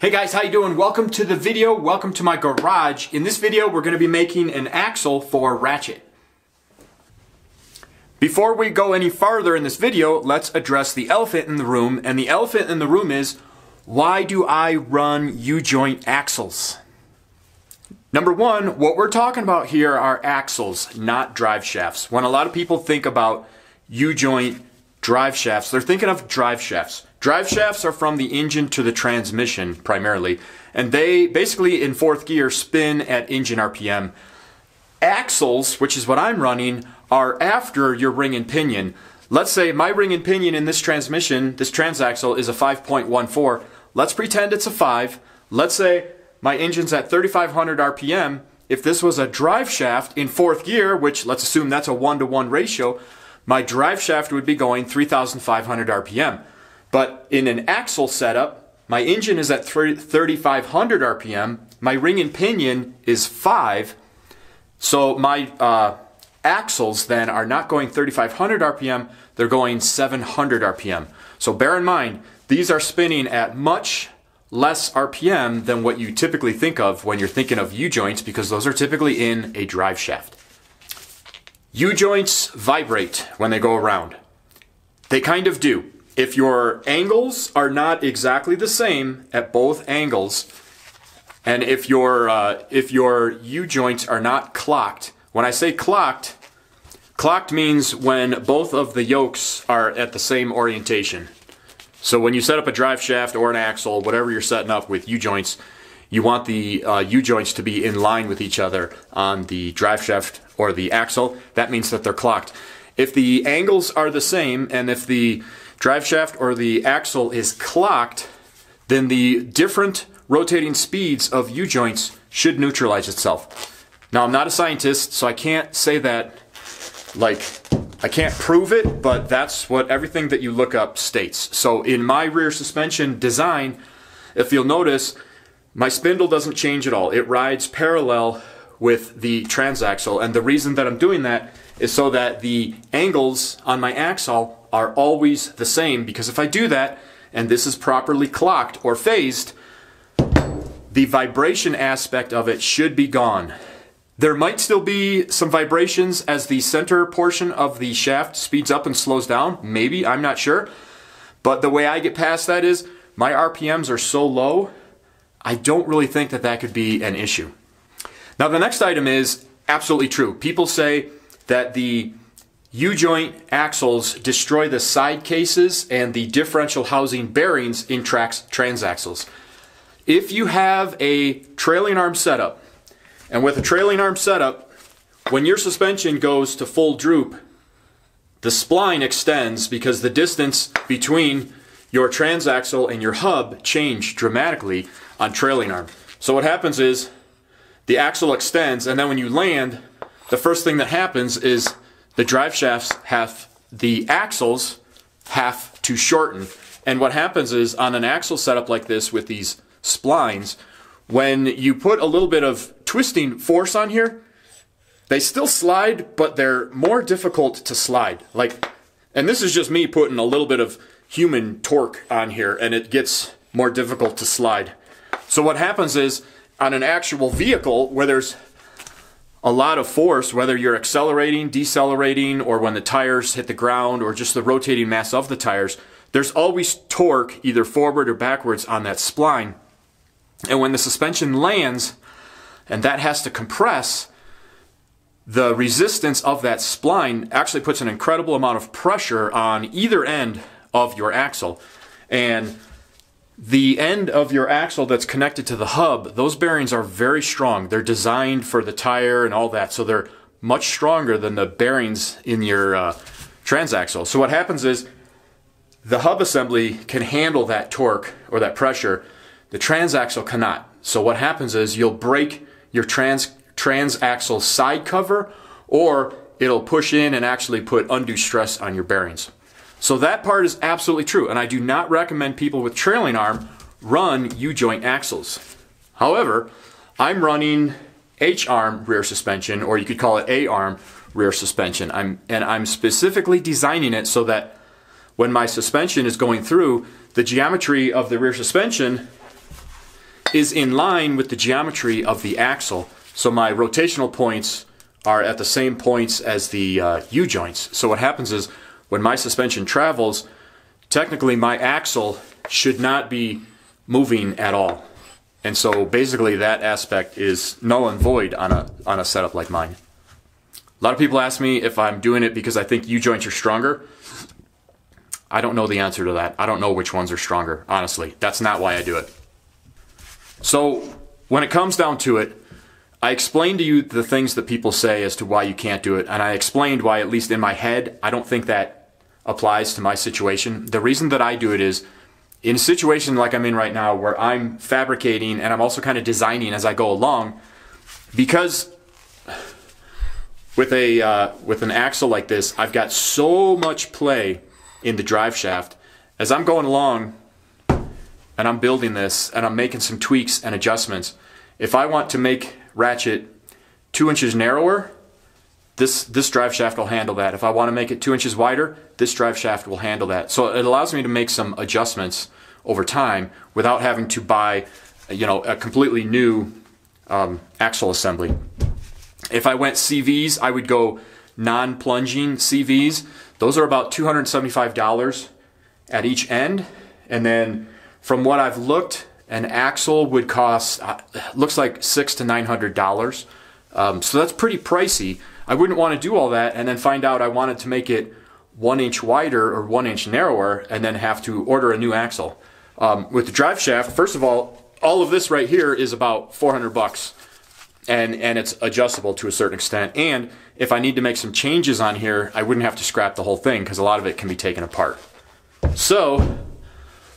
Hey guys, how you doing? Welcome to the video. Welcome to my garage. In this video, we're going to be making an axle for Wratchet. Before we go any farther in this video, let's address the elephant in the room. And the elephant in the room is, why do I run U-joint axles? Number one, what we're talking about here are axles, not drive shafts. When a lot of people think about U-joint drive shafts, they're thinking of drive shafts. Drive shafts are from the engine to the transmission primarily, and they basically in fourth gear spin at engine RPM. Axles, which is what I'm running, are after your ring and pinion. Let's say my ring and pinion in this transmission, this transaxle, is a 5.14. Let's pretend it's a 5. Let's say my engine's at 3500 RPM. If this was a drive shaft in fourth gear, which let's assume that's a 1 to 1 ratio, my drive shaft would be going 3500 RPM. But in an axle setup, my engine is at 3,500 RPM, my ring and pinion is 5, so my uh, axles then are not going 3,500 RPM, they're going 700 RPM. So bear in mind, these are spinning at much less RPM than what you typically think of when you're thinking of U-joints because those are typically in a drive shaft. U-joints vibrate when they go around. They kind of do. If your angles are not exactly the same at both angles, and if your uh, if your U joints are not clocked, when I say clocked, clocked means when both of the yokes are at the same orientation. So when you set up a drive shaft or an axle, whatever you're setting up with U joints, you want the uh, U joints to be in line with each other on the drive shaft or the axle. That means that they're clocked. If the angles are the same and if the drive shaft or the axle is clocked, then the different rotating speeds of U-joints should neutralize itself. Now, I'm not a scientist, so I can't say that, like, I can't prove it, but that's what everything that you look up states. So in my rear suspension design, if you'll notice, my spindle doesn't change at all. It rides parallel with the transaxle, and the reason that I'm doing that is so that the angles on my axle are always the same because if I do that and this is properly clocked or phased, the vibration aspect of it should be gone. There might still be some vibrations as the center portion of the shaft speeds up and slows down. Maybe, I'm not sure. But the way I get past that is my RPMs are so low, I don't really think that that could be an issue. Now, the next item is absolutely true. People say that the U-joint axles destroy the side cases and the differential housing bearings in trans transaxles. If you have a trailing arm setup, and with a trailing arm setup, when your suspension goes to full droop, the spline extends because the distance between your transaxle and your hub change dramatically on trailing arm. So what happens is the axle extends and then when you land, the first thing that happens is the drive shafts have the axles have to shorten. And what happens is on an axle setup like this with these splines, when you put a little bit of twisting force on here, they still slide, but they're more difficult to slide. Like, and this is just me putting a little bit of human torque on here, and it gets more difficult to slide. So what happens is on an actual vehicle where there's a lot of force, whether you're accelerating, decelerating, or when the tires hit the ground, or just the rotating mass of the tires, there's always torque, either forward or backwards, on that spline. And when the suspension lands, and that has to compress, the resistance of that spline actually puts an incredible amount of pressure on either end of your axle. And the end of your axle that's connected to the hub, those bearings are very strong. They're designed for the tire and all that, so they're much stronger than the bearings in your uh, transaxle. So what happens is the hub assembly can handle that torque or that pressure. The transaxle cannot. So what happens is you'll break your trans transaxle side cover or it'll push in and actually put undue stress on your bearings. So that part is absolutely true, and I do not recommend people with trailing arm run U-joint axles. However, I'm running H-arm rear suspension, or you could call it A-arm rear suspension. I'm, and I'm specifically designing it so that when my suspension is going through, the geometry of the rear suspension is in line with the geometry of the axle. So my rotational points are at the same points as the uh, U-joints. So what happens is when my suspension travels, technically my axle should not be moving at all. And so basically that aspect is null and void on a, on a setup like mine. A lot of people ask me if I'm doing it because I think U-joints are stronger. I don't know the answer to that. I don't know which ones are stronger, honestly. That's not why I do it. So when it comes down to it, I explained to you the things that people say as to why you can't do it, and I explained why, at least in my head, I don't think that applies to my situation. The reason that I do it is in a situation like I'm in right now where I'm fabricating and I'm also kind of designing as I go along because with a uh, with an axle like this I've got so much play in the drive shaft as I'm going along and I'm building this and I'm making some tweaks and adjustments if I want to make Wratchet two inches narrower this this drive shaft will handle that. If I want to make it two inches wider, this drive shaft will handle that. So it allows me to make some adjustments over time without having to buy, you know, a completely new um, axle assembly. If I went CVs, I would go non-plunging CVs. Those are about $275 at each end. And then from what I've looked, an axle would cost, uh, looks like six to $900. Um, so that's pretty pricey. I wouldn't want to do all that and then find out I wanted to make it one inch wider or one inch narrower and then have to order a new axle. Um, with the drive shaft, first of all, all of this right here is about 400 bucks and, and it's adjustable to a certain extent. And if I need to make some changes on here, I wouldn't have to scrap the whole thing because a lot of it can be taken apart. So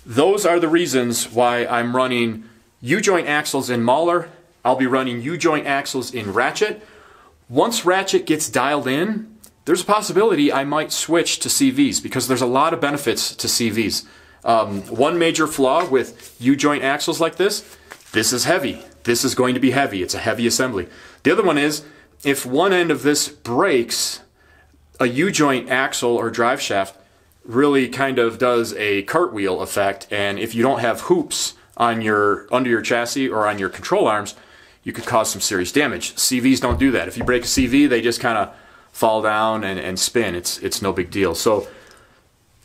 those are the reasons why I'm running U-joint axles in Mahler. I'll be running U-joint axles in Wratchet. Once Wratchet gets dialed in, there's a possibility I might switch to CVs because there's a lot of benefits to CVs. Um, one major flaw with U-joint axles like this, this is heavy. This is going to be heavy. It's a heavy assembly. The other one is, if one end of this breaks, a U-joint axle or drive shaft really kind of does a cartwheel effect, and if you don't have hoops on your under your chassis or on your control arms, you could cause some serious damage. CVs don't do that. If you break a CV, they just kind of fall down and, and spin. It's it's no big deal. So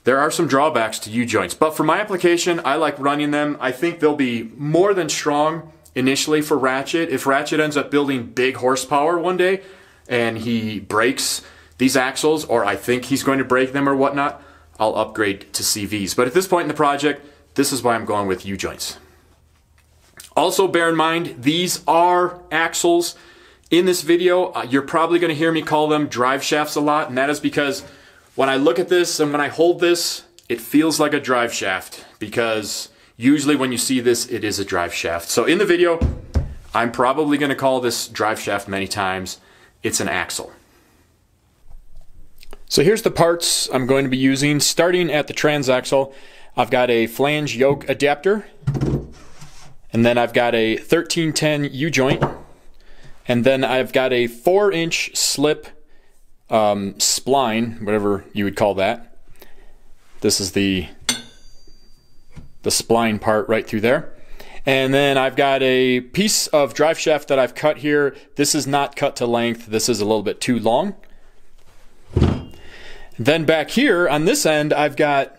there are some drawbacks to U-joints, but for my application, I like running them. I think they'll be more than strong initially for Wratchet. If Wratchet ends up building big horsepower one day and he breaks these axles, or I think he's going to break them or whatnot, I'll upgrade to CVs. But at this point in the project, this is why I'm going with U-joints. Also bear in mind, these are axles. In this video, uh, you're probably going to hear me call them drive shafts a lot, and that is because when I look at this and when I hold this, it feels like a drive shaft because usually when you see this, it is a drive shaft. So in the video, I'm probably going to call this drive shaft many times. It's an axle. So here's the parts I'm going to be using. Starting at the transaxle, I've got a flange yoke adapter, and then I've got a 1310 U-joint, and then I've got a 4-inch slip um, spline, whatever you would call that. This is the the spline part right through there. And then I've got a piece of drive shaft that I've cut here. This is not cut to length. This is a little bit too long. Then back here on this end, I've got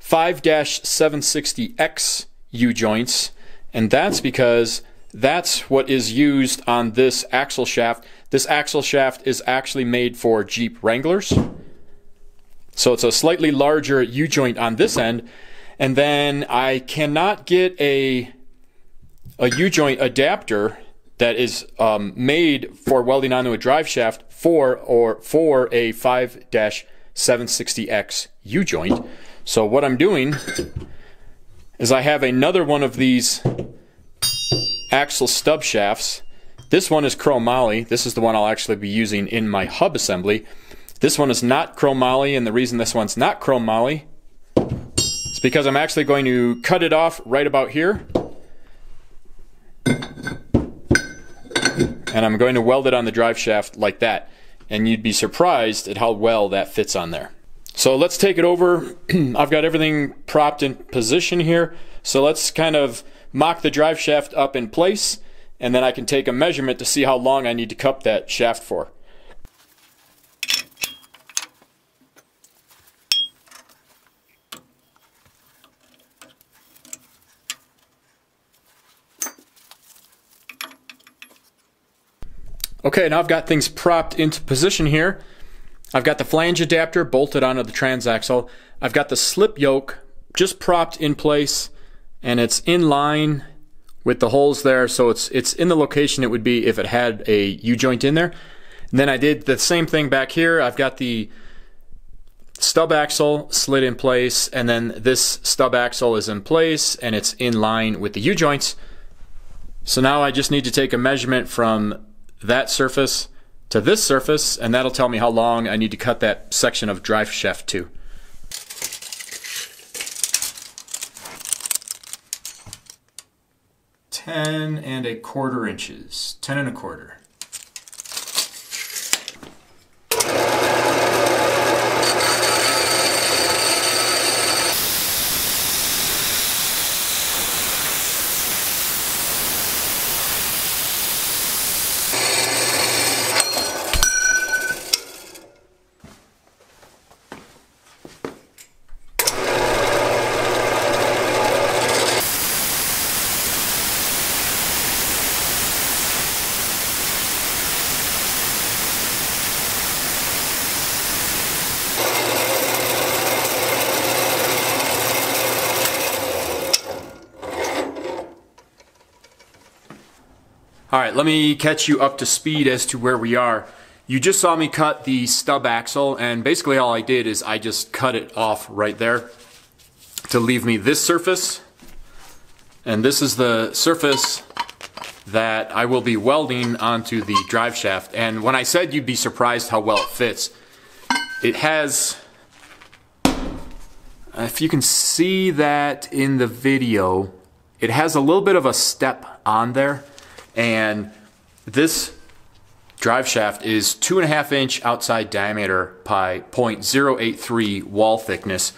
5-760X U-joints. And that's because that's what is used on this axle shaft. This axle shaft is actually made for Jeep Wranglers. So it's a slightly larger U-joint on this end. And then I cannot get a, a U-joint adapter that is um, made for welding onto a drive shaft for or for a 5-760X U-joint. So what I'm doing is I have another one of these axle stub shafts. This one is chromoly. This is the one I'll actually be using in my hub assembly. This one is not chromoly, and the reason this one's not chromoly is because I'm actually going to cut it off right about here. And I'm going to weld it on the drive shaft like that. And you'd be surprised at how well that fits on there. So let's take it over. I've got everything propped in position here. So let's kind of mock the drive shaft up in place, and then I can take a measurement to see how long I need to cup that shaft for. Okay, now I've got things propped into position here. I've got the flange adapter bolted onto the transaxle. I've got the slip yoke just propped in place and it's in line with the holes there so it's it's in the location it would be if it had a U-joint in there. And then I did the same thing back here. I've got the stub axle slid in place and then this stub axle is in place and it's in line with the U-joints. So now I just need to take a measurement from that surface to this surface, and that'll tell me how long I need to cut that section of drive shaft to. Ten and a quarter inches. Ten and a quarter. Let me catch you up to speed as to where we are. You just saw me cut the stub axle, and basically all I did is I just cut it off right there to leave me this surface. And this is the surface that I will be welding onto the drive shaft. And when I said you'd be surprised how well it fits, it has, if you can see that in the video, it has a little bit of a step on there. And this drive shaft is two and a half inch outside diameter by 0.083 wall thickness.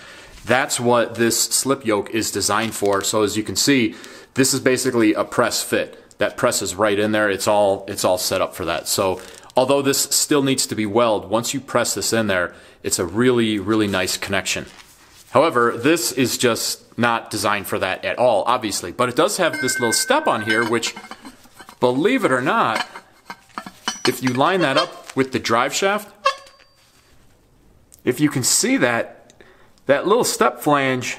That's what this slip yoke is designed for. So as you can see, this is basically a press fit. That presses right in there. It's all it's all set up for that. So although this still needs to be welded, once you press this in there, it's a really, really nice connection. However, this is just not designed for that at all, obviously. But it does have this little step on here, which Believe it or not, if you line that up with the drive shaft, if you can see that, that little step flange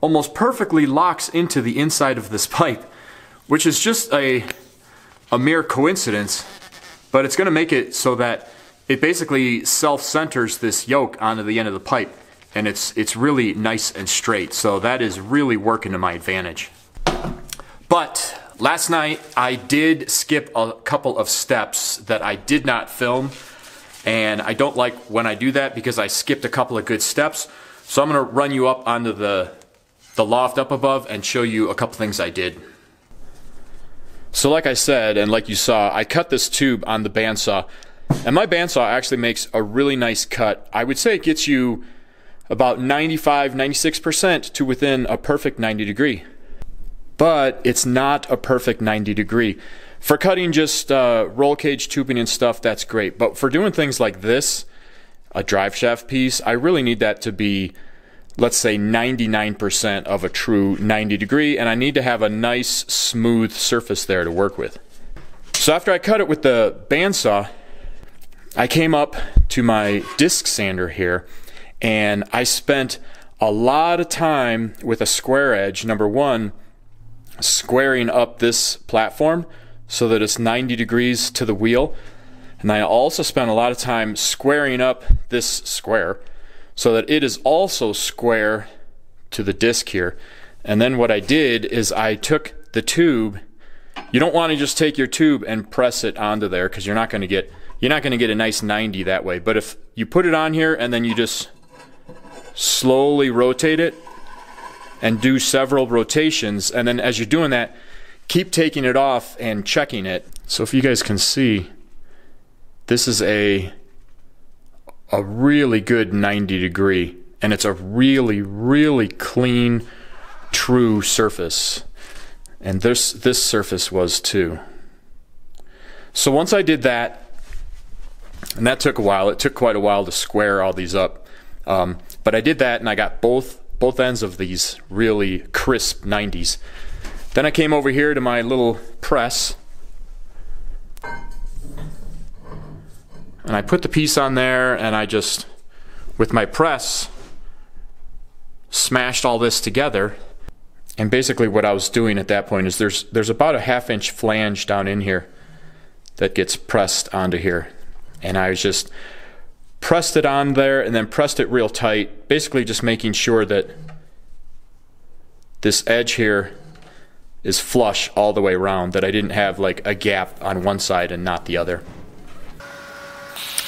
almost perfectly locks into the inside of this pipe, which is just a, a mere coincidence, but it's going to make it so that it basically self-centers this yoke onto the end of the pipe, and it's, it's really nice and straight, so that is really working to my advantage. But Last night, I did skip a couple of steps that I did not film, and I don't like when I do that because I skipped a couple of good steps. So I'm going to run you up onto the, the loft up above and show you a couple things I did. So like I said, and like you saw, I cut this tube on the bandsaw, and my bandsaw actually makes a really nice cut. I would say it gets you about 95, 96% to within a perfect 90 degree but it's not a perfect 90 degree. For cutting just uh, roll cage tubing and stuff, that's great. But for doing things like this, a drive shaft piece, I really need that to be, let's say, 99% of a true 90 degree, and I need to have a nice, smooth surface there to work with. So after I cut it with the bandsaw, I came up to my disc sander here, and I spent a lot of time with a square edge, number one, squaring up this platform so that it's 90 degrees to the wheel. And I also spent a lot of time squaring up this square so that it is also square to the disc here. And then what I did is I took the tube. You don't want to just take your tube and press it onto there because you're not going to get you're not going to get a nice 90 that way. But if you put it on here and then you just slowly rotate it, and do several rotations. And then as you're doing that, keep taking it off and checking it. So if you guys can see, this is a a really good 90 degree and it's a really really clean true surface And this, this surface was too. So once I did that, and that took a while, it took quite a while to square all these up. Um, but I did that and I got both, both ends of these really crisp 90s. Then I came over here to my little press and I put the piece on there and I just, with my press, smashed all this together. And basically what I was doing at that point is there's, there's about a half inch flange down in here that gets pressed onto here. And I was just pressed it on there and then pressed it real tight, basically just making sure that this edge here is flush all the way around, that I didn't have like a gap on one side and not the other.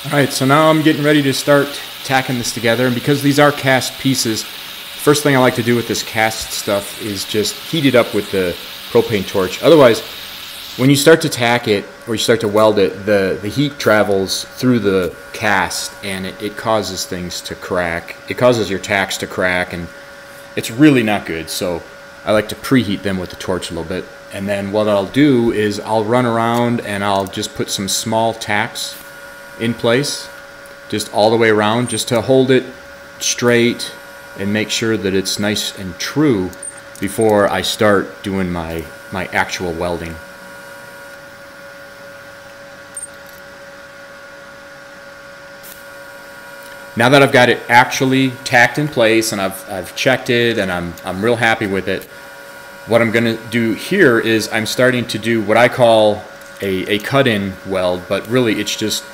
All right, so now I'm getting ready to start tacking this together. And because these are cast pieces, first thing I like to do with this cast stuff is just heat it up with the propane torch. Otherwise, when you start to tack it or you start to weld it, the, the heat travels through the cast and it, it causes things to crack. It causes your tacks to crack and it's really not good. So I like to preheat them with the torch a little bit. And then what I'll do is I'll run around and I'll just put some small tacks in place just all the way around just to hold it straight and make sure that it's nice and true before I start doing my, my actual welding. Now that I've got it actually tacked in place and I've, I've checked it and I'm, I'm real happy with it, what I'm going to do here is I'm starting to do what I call a, a cut-in weld, but really it's just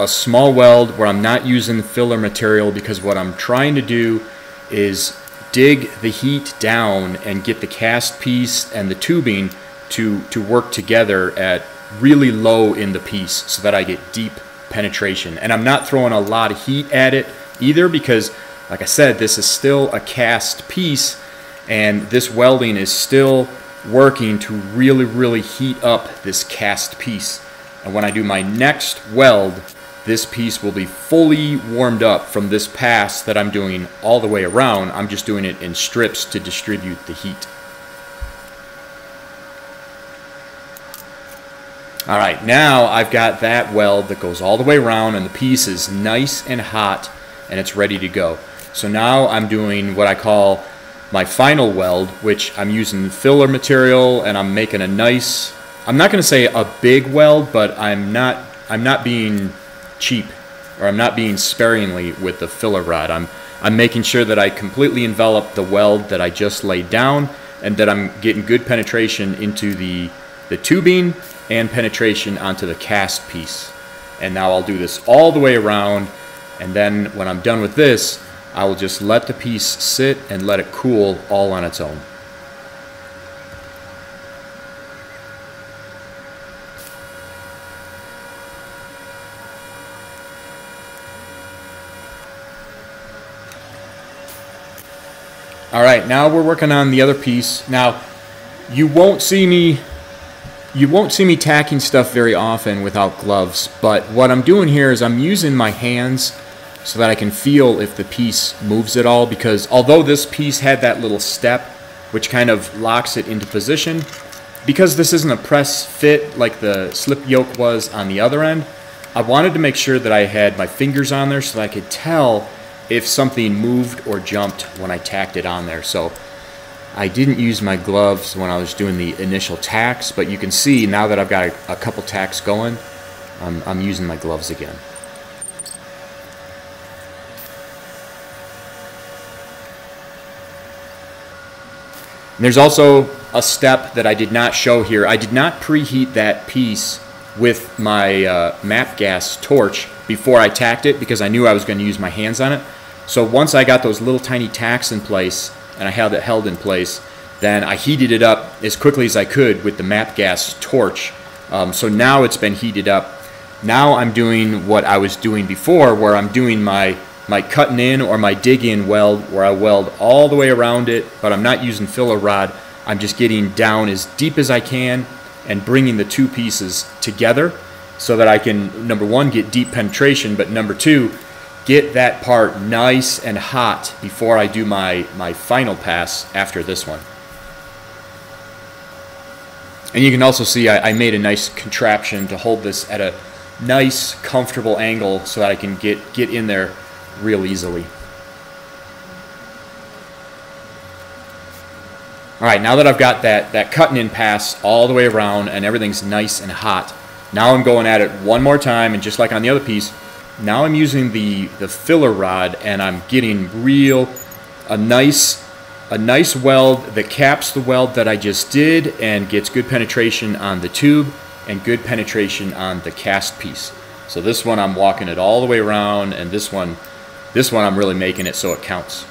a small weld where I'm not using filler material because what I'm trying to do is dig the heat down and get the cast piece and the tubing to, to work together at really low in the piece so that I get deep penetration. And I'm not throwing a lot of heat at it either because, like I said, this is still a cast piece and this welding is still working to really, really heat up this cast piece. And when I do my next weld, this piece will be fully warmed up from this pass that I'm doing all the way around. I'm just doing it in strips to distribute the heat. All right, now I've got that weld that goes all the way around and the piece is nice and hot and it's ready to go. So now I'm doing what I call my final weld, which I'm using filler material and I'm making a nice, I'm not gonna say a big weld, but I'm not, I'm not being cheap or I'm not being sparingly with the filler rod. I'm, I'm making sure that I completely envelop the weld that I just laid down and that I'm getting good penetration into the, the tubing and penetration onto the cast piece. And now I'll do this all the way around and then when I'm done with this, I will just let the piece sit and let it cool all on its own. All right, now we're working on the other piece. Now, you won't see me you won't see me tacking stuff very often without gloves, but what I'm doing here is I'm using my hands so that I can feel if the piece moves at all because although this piece had that little step which kind of locks it into position, because this isn't a press fit like the slip yoke was on the other end, I wanted to make sure that I had my fingers on there so that I could tell if something moved or jumped when I tacked it on there. So I didn't use my gloves when I was doing the initial tacks, but you can see now that I've got a, a couple tacks going, I'm, I'm using my gloves again. there's also a step that I did not show here. I did not preheat that piece with my uh, MAPP gas torch before I tacked it because I knew I was going to use my hands on it. So once I got those little tiny tacks in place and I had it held in place, then I heated it up as quickly as I could with the MAPP gas torch. Um, so now it's been heated up. Now I'm doing what I was doing before where I'm doing my my cutting in or my dig in weld where I weld all the way around it, but I'm not using filler rod. I'm just getting down as deep as I can and bringing the two pieces together so that I can, number one, get deep penetration, but number two, get that part nice and hot before I do my, my final pass after this one. And you can also see I, I made a nice contraption to hold this at a nice, comfortable angle so that I can get, get in there real easily. All right, now that I've got that, that cutting in pass all the way around and everything's nice and hot, now I'm going at it one more time and just like on the other piece, now I'm using the, the filler rod and I'm getting real, a nice, a nice weld that caps the weld that I just did and gets good penetration on the tube and good penetration on the cast piece. So this one I'm walking it all the way around and this one, this one I'm really making it so it counts.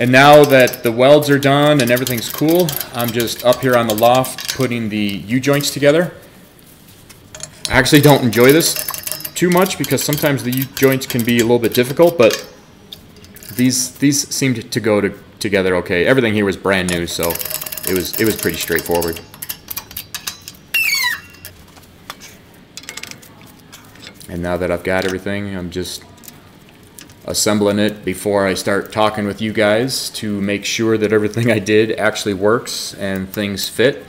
And now that the welds are done and everything's cool, I'm just up here on the loft putting the U-joints together. I actually don't enjoy this too much because sometimes the U-joints can be a little bit difficult, but these these seemed to go to, together okay. Everything here was brand new, so it was it was pretty straightforward. And now that I've got everything, I'm just assembling it before I start talking with you guys to make sure that everything I did actually works and things fit.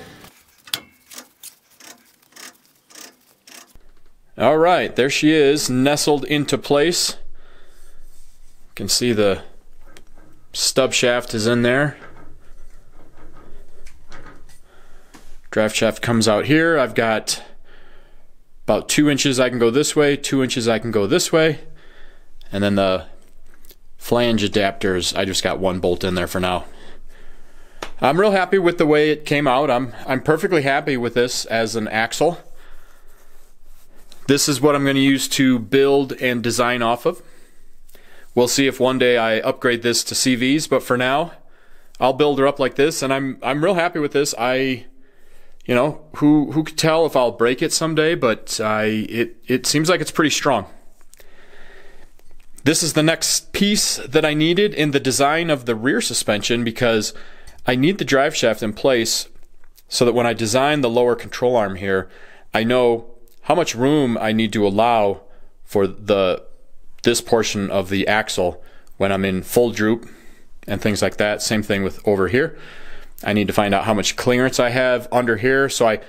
All right, there she is, nestled into place. You can see the stub shaft is in there. Draft shaft comes out here. I've got about two inches I can go this way, two inches I can go this way. And then the flange adapters, I just got one bolt in there for now. I'm real happy with the way it came out. I'm, I'm perfectly happy with this as an axle. This is what I'm going to use to build and design off of. We'll see if one day I upgrade this to CVs, but for now, I'll build her up like this, and I'm I'm real happy with this. I, you know, who who could tell if I'll break it someday? But I it it seems like it's pretty strong. This is the next piece that I needed in the design of the rear suspension because I need the drive shaft in place so that when I design the lower control arm here, I know how much room I need to allow for the this portion of the axle when I'm in full droop and things like that. Same thing with over here. I need to find out how much clearance I have under here so I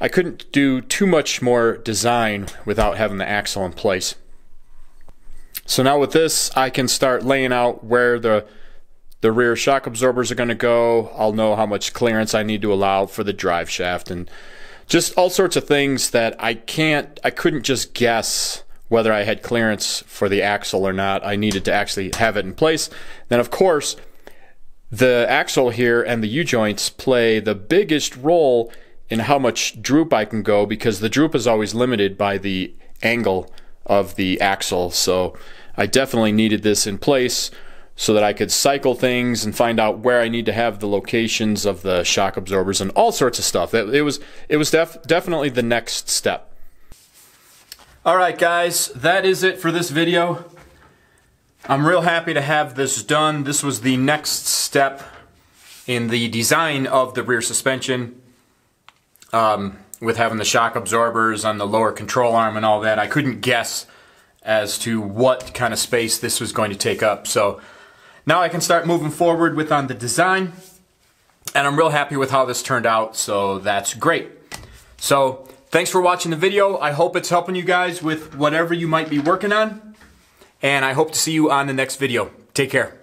I couldn't do too much more design without having the axle in place. So now with this, I can start laying out where the the rear shock absorbers are going to go. I'll know how much clearance I need to allow for the drive shaft and just all sorts of things that I can't, I couldn't just guess whether I had clearance for the axle or not. I needed to actually have it in place. Then of course, the axle here and the U-joints play the biggest role in how much droop I can go because the droop is always limited by the angle of the axle. So I definitely needed this in place so that I could cycle things and find out where I need to have the locations of the shock absorbers and all sorts of stuff. It, it was it was def definitely the next step. All right, guys, that is it for this video. I'm real happy to have this done. This was the next step in the design of the rear suspension. Um, with having the shock absorbers on the lower control arm and all that, I couldn't guess as to what kind of space this was going to take up. So now I can start moving forward with on the design. And I'm real happy with how this turned out, so that's great. So thanks for watching the video. I hope it's helping you guys with whatever you might be working on. And I hope to see you on the next video. Take care.